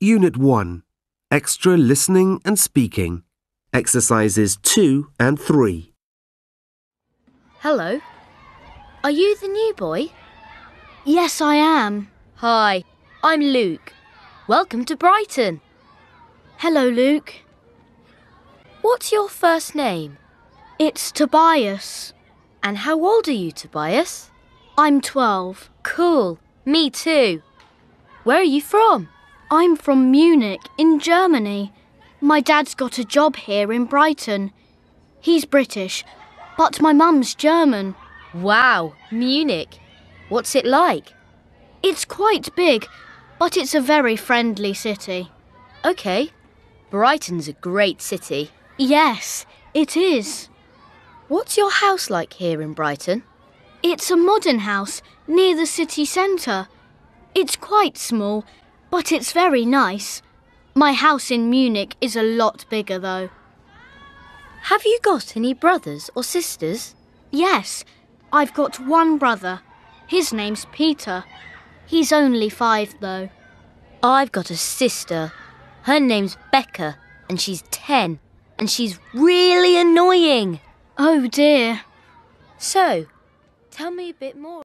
Unit 1 Extra Listening and Speaking. Exercises 2 and 3. Hello. Are you the new boy? Yes, I am. Hi, I'm Luke. Welcome to Brighton. Hello, Luke. What's your first name? It's Tobias. And how old are you, Tobias? I'm 12. Cool. Me too. Where are you from? I'm from Munich, in Germany. My dad's got a job here in Brighton. He's British, but my mum's German. Wow, Munich. What's it like? It's quite big, but it's a very friendly city. Okay. Brighton's a great city. Yes, it is. What's your house like here in Brighton? It's a modern house near the city centre. It's quite small, but it's very nice. My house in Munich is a lot bigger, though. Have you got any brothers or sisters? Yes, I've got one brother. His name's Peter. He's only five, though. I've got a sister. Her name's Becca, and she's 10, and she's really annoying. Oh dear. So, tell me a bit more.